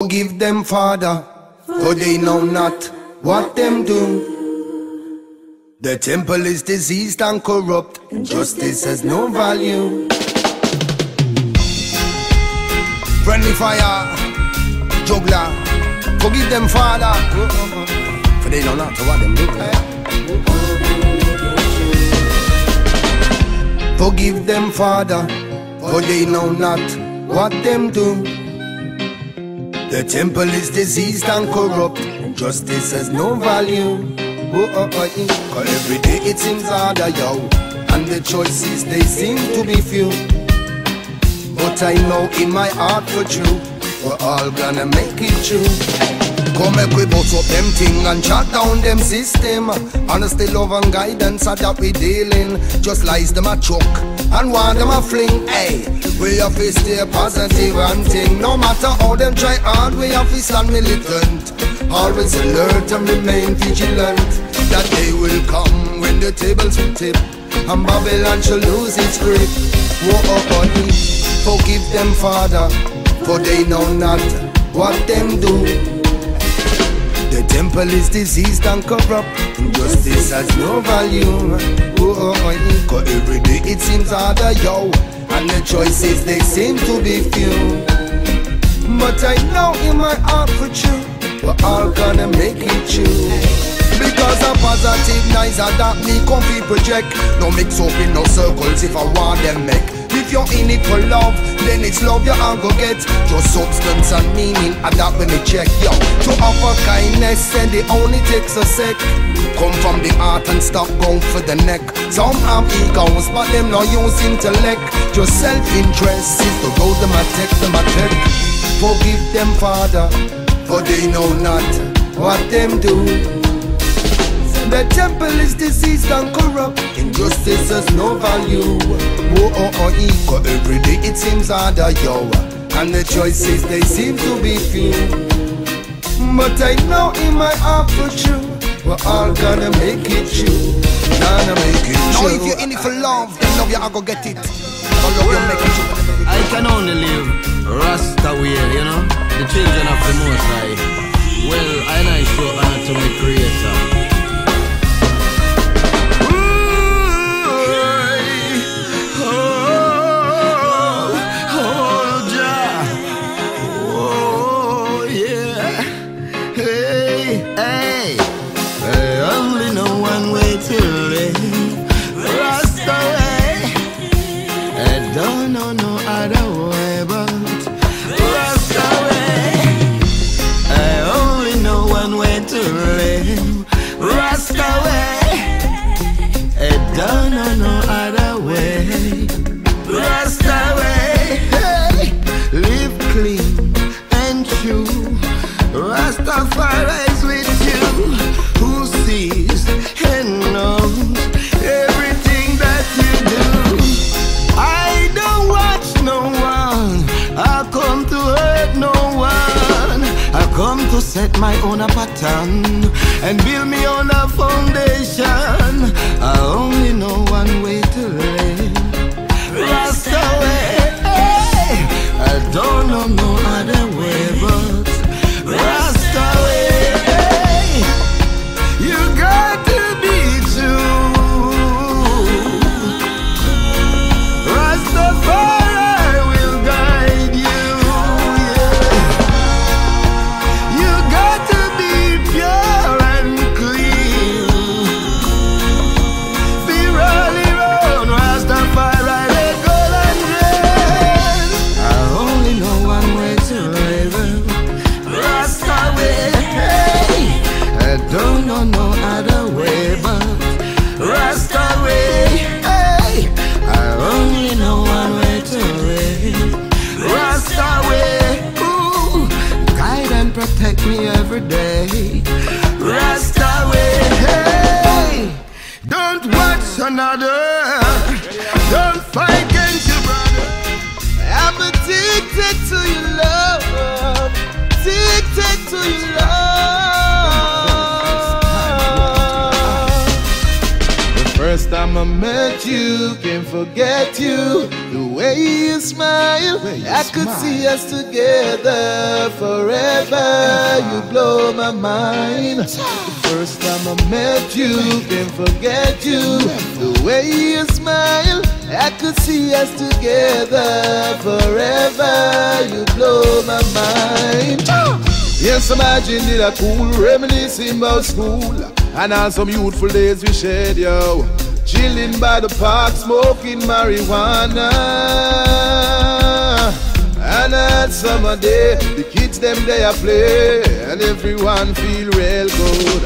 Forgive them, Father, for they know not what them do. The temple is diseased and corrupt, and justice has no value. Friendly fire, Juggla, forgive them, Father, for they know not what them do. Forgive them, Father, for they know not what them do. The temple is diseased and corrupt, justice has no value. Oh, oh, Cause every day it seems harder, yo, and the choices they seem to be few. But I know in my heart for true, we're all gonna make it true. Come make we bust up them thing and shut down them system. Honesty, love and guidance are that we dealing. Just lies them a choke and one them a fling. Hey, we have to stay positive and think. No matter how them try hard, we have to stand militant. Always alert and remain vigilant. That day will come when the tables will tip and Babylon shall lose its grip. Oh, oh, forgive them, Father, for they know not what them do. Temple is diseased and corrupt. Injustice has no value. Oh, oh, oh, oh, Cause every day it seems harder, yo. And the choices they seem to be few. But I know in my heart for true, we're all gonna make it true. Because a positive nice that me comfy project. No mix up in no circles if I want them make. If you're in it for love, then it's love you are go get. Just substance and meaning, adapt when me check, yo. To offer kindness, and it only takes a sec. Come from the heart and stop going for the neck. Some have egos, but them no use intellect. Your self-interest is the road them a take, them a take. Forgive them, Father, for they know not what them do. The temple is diseased and corrupt. Injustice has no value. War or, or equal. Every day it seems harder, yo. And the choices they seem to be few. But I know in my heart for true. We're all gonna make it true. Gonna make it true. Now if you're in it for love, then love you, I go get it. For love you, make it true. I can only live Rasta way, you know. The children of the Most High. Well, I know I show honor to my Creator. My own a pattern and build me on a foundation. I only know one way to live. Rasta away. I don't know no you, can't forget you. The way you smile, you I smile. could see us together forever. You blow my mind. The first time I met you, can't forget you. The way you smile, I could see us together forever. You blow my mind. Yes, imagine it a cool reminiscing about school and all some youthful days we shared, yo. Chilling by the park, smoking marijuana. And that summer day, the kids them they a play, and everyone feel real good.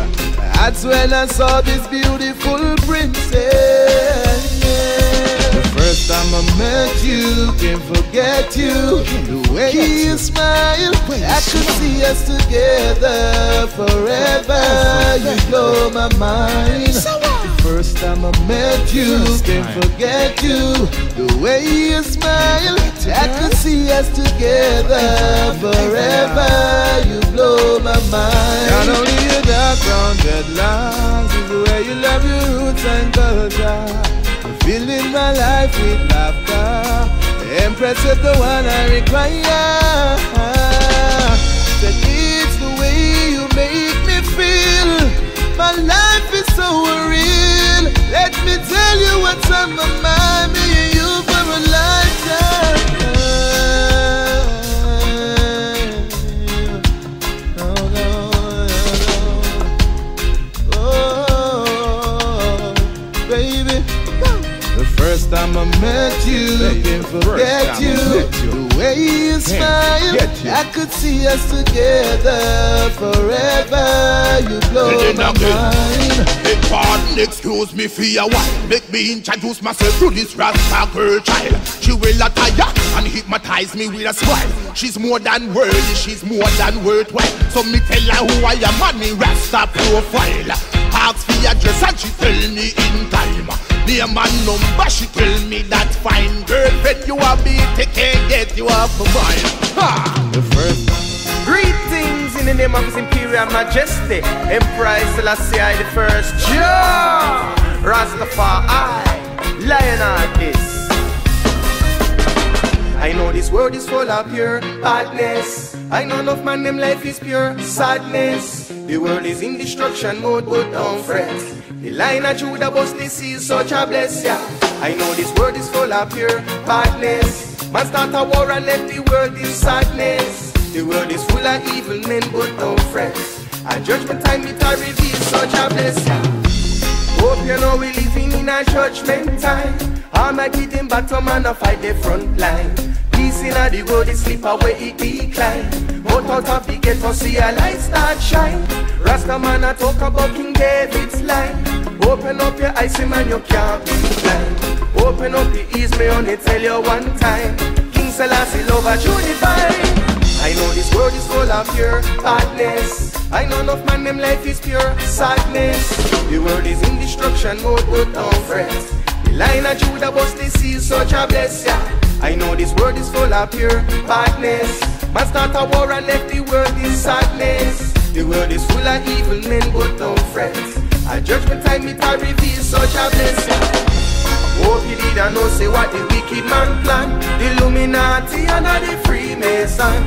That's when I saw this beautiful princess. The first time I met you, can't forget you. The way you smile, I could see us together forever. You blow my mind first time I met you, can't forget you. The way you smile, I could see us together forever. You blow my mind. Not only your dark brown dreadlocks is the way you love your roots and culture. I'm filling my life with laughter. Empress is the one I require. You what's on you, forget you. The way you smile, I could see us together forever. You blow my mind. Hey, pardon, excuse me for a while. Make me introduce myself to this Rasta girl child. She will attire and hypnotize me with a smile. She's more than worthy, she's more than worthwhile. So me tell her who I am and me Rasta profile. Ask for address and she tell me in Name and number, she tell me that fine girlfriend you are beat, can't get you off of mine. Ha! The first Greetings in the name of His Imperial Majesty, Emperor Selassie I the First, Jah Rastafari, Lion Artist. I know this world is full of pure badness. I know enough man, them life is pure sadness. The world is in destruction mode, but don't fret. The Lion of Judah bust this is such a bless ya. I know this world is full of pure badness. Man start a war and let the world in sadness. The world is full of evil men, but friends. At judgment time it a reveal such a bless ya. Hope you know we living in a judgment time. I'm a Armageddon bottom and a fight the front line. Peace in the world, it slip away, it decline. But out of the ghetto, see a light start shine. Rasta man, I talk about King David's line. Open up your eyes, man, you can't be blind. Open up your ears, me only tell you one time. King Selassie, love a divine. I know this world is full of pure badness. I know enough man, them life is pure sadness. The world is in destruction mode, but don't fret. The Lion of Judah bust the sea, such a bless ya. I know this world is full of pure badness. Man start a war and left the world in sadness. The world is full of evil men, but no friends. A judgment time it a reveal such a blessing. Hope you did not know say what the wicked man plan. The Illuminati and the Freemason.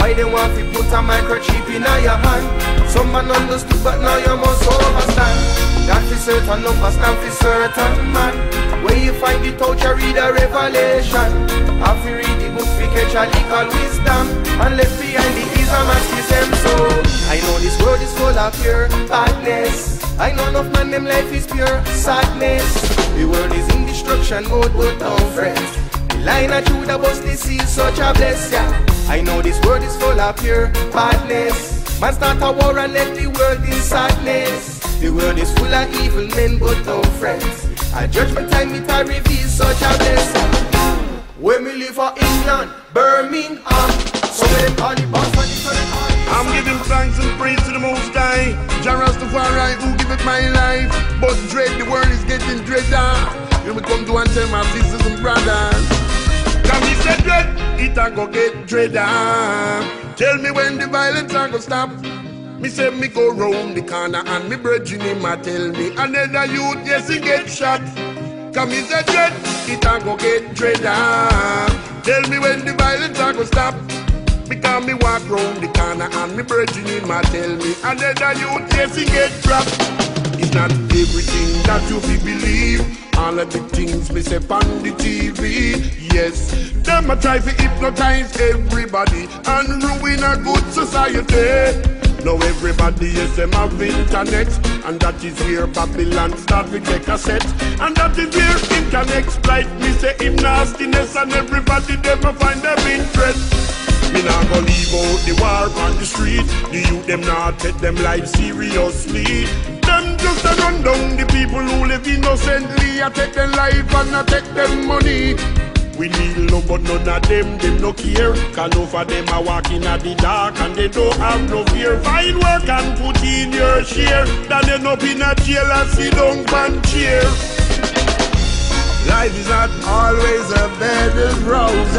Why they want to put a microchip in your hand? Some man understood but now you must understand. That is certain number stand for certain man. Where you find the you read a revelation. Catch wisdom. And left behind the Islam and So I know this world is full of pure badness. I know enough man, them life is pure sadness. The world is in destruction mode, but no friends. The Lion of Judah bust the sea, such a bless ya. I know this world is full of pure badness. Man start a war and let the world in sadness. The world is full of evil men, but don't fret. A judgment time it a reveal such a blessing. When we live for England, Birmingham, of them call it boss for different I'm giving thanks and praise to the Most High. Jah Rastafari, who give it my life. But dread, the world is getting dreader. When we come to and tell my sisters and brothers. Can we say dread? It a go get dreader. Tell me when the violence a go stop. Me say me go round the corner and me brethren him a tell me another youth yes he get shot. Come is a dread, it a go get dreader. Tell me when the violence a go stop. Because me walk round the corner and me virgin in my tell me Another youth yes he get trapped It's not everything that you feel believe All of the things me say on the TV Yes, them a try to hypnotize everybody And ruin a good society now everybody is them have internet And that is where Babylon start to take a set And that is where internet exploit me say him nastiness And everybody them a find them interest me not go leave out the war on the street. The youth them not take them life seriously. Them just a run down the people who live innocently. I take them life and I take them money. We need love, but none of them, them no care. Cause no for them are walking at the dark and they don't have no fear. Find work and put in your share. Than end up in a jail and sit down and cheer. Life is not always a bed of roses.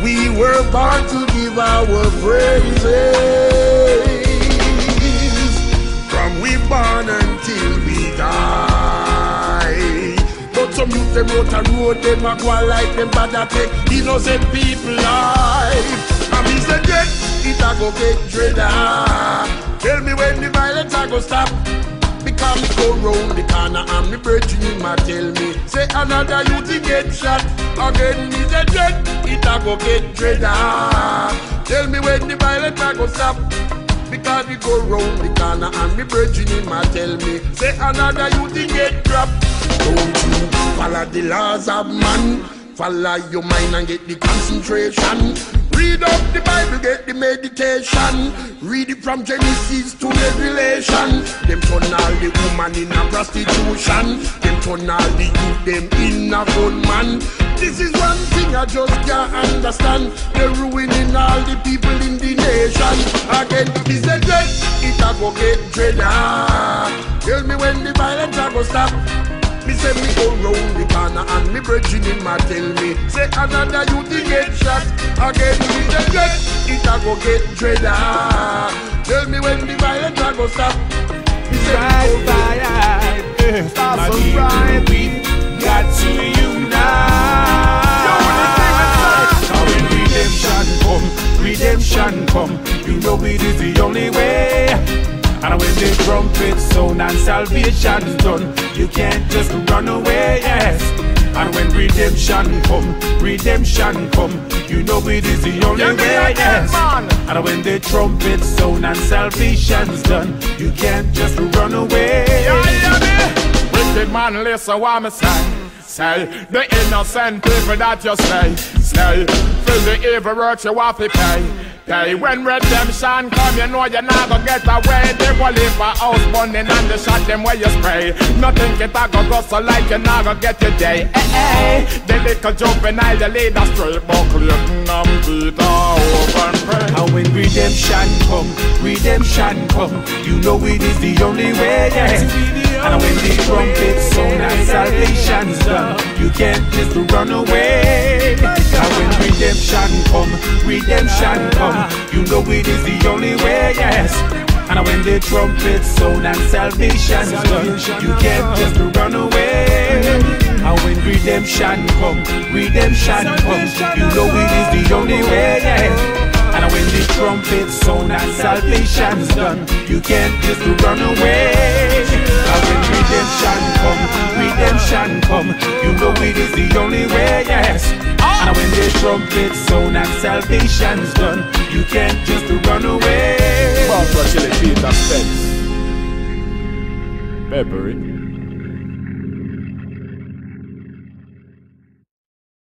We were born to give our praises. From we born until we die. Some youth them out a road, them a go like them bad a take innocent people life. And me say dead, it a go get dreader. Tell me when the violence a go stop. Because go round the corner and me in my tell me Say another youth get shot Again me say dread, it a go get dreader Tell me when the violence a go stop because we go round the corner and me virgin in my tell me Say another youth get dropped Don't you follow the laws of man Follow your mind and get the concentration Read up the Bible, get the meditation. Read it from Genesis to Revelation. Them turn all the woman in a prostitution. Them turn all the youth them in a gunman. This is one thing I just can't understand. They're ruining all the people in the nation. Again, is a dread, it a go get dreader. Tell me when the violence a go stop. Me say me go round the corner and me brethren in my tell me. Say another you to get shot Again me say get it a go get dreader Tell me when the violence a go stop. Me say right, me go right, Stop some right We got to unite sound and salvation done, you can't just run away, yes. And when redemption come, redemption come, you know it is the only yeah, way, yes. And when the trumpet sound and salvation's done, you can't just run away. Wicked man, listen what me say. Say the innocent people that you say, say, feel the evil works you have to pay. Hey, when redemption come, you know you're not gonna get away. They will leave a house burning and they shot them where you spray. Nothing can talk go so like you're not gonna get your day. Hey, hey. The little juvenile, the lead a straight buckle, and Peter open pray. And when redemption come, redemption come, you know it is the only way. Yeah. And when the trumpet sound and salvation's done, you can't just run away. When redemption come, redemption come, you know it is the only way, yes. And when the trumpet sound and salvation's done, you can't just run away. And when redemption come, redemption come, you know it is the only way, yeah. And when the trumpet sound and salvation's done, you can't just run away. Come, redemption come, you know it is the only way, yes. Ah! And when the trumpet sound and salvation's done, you can't just run away. Bob Peter Spence. Peppery.